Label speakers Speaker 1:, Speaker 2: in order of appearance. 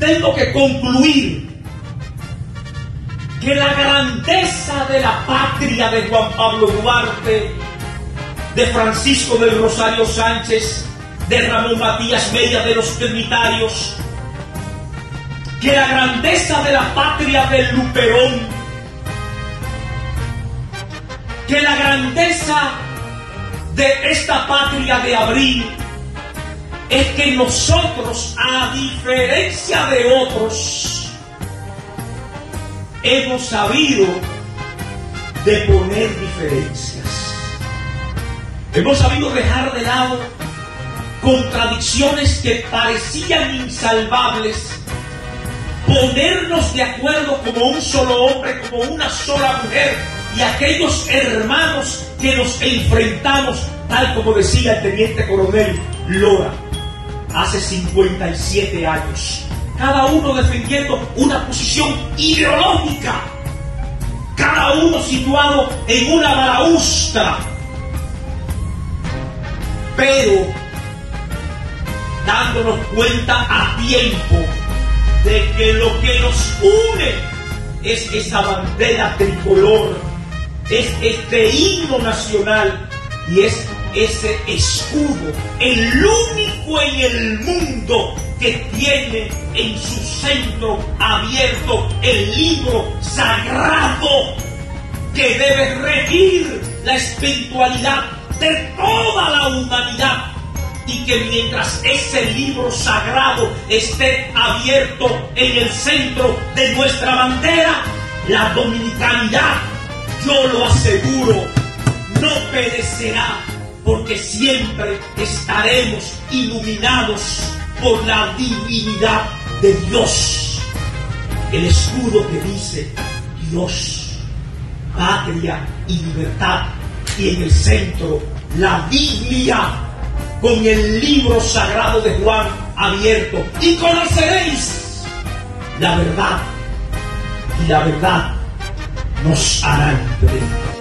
Speaker 1: tengo que concluir que la grandeza de la patria de Juan Pablo Duarte, de Francisco del Rosario Sánchez, de Ramón Matías Media de los Trinitarios, que la grandeza de la patria del Luperón, que la grandeza de esta patria de abril es que nosotros, a diferencia de otros, hemos sabido de poner diferencias. Hemos sabido dejar de lado contradicciones que parecían insalvables, ponernos de acuerdo como un solo hombre, como una sola mujer, y aquellos hermanos que nos enfrentamos, tal como decía el teniente coronel Lora, hace 57 años, cada uno defendiendo una posición ideológica, cada uno situado en una balaustra, pero dándonos cuenta a tiempo de que lo que nos une es esa bandera tricolor, es este himno nacional y es ese escudo, el único en el mundo que tiene en su centro abierto el libro sagrado que debe regir la espiritualidad de toda la humanidad. Y que mientras ese libro sagrado esté abierto en el centro de nuestra bandera, la dominicanidad, yo lo aseguro, no perecerá porque siempre estaremos iluminados por la divinidad de Dios. El escudo que dice Dios, patria y libertad, y en el centro la Biblia con el libro sagrado de Juan abierto. Y conoceréis la verdad, y la verdad nos hará libre.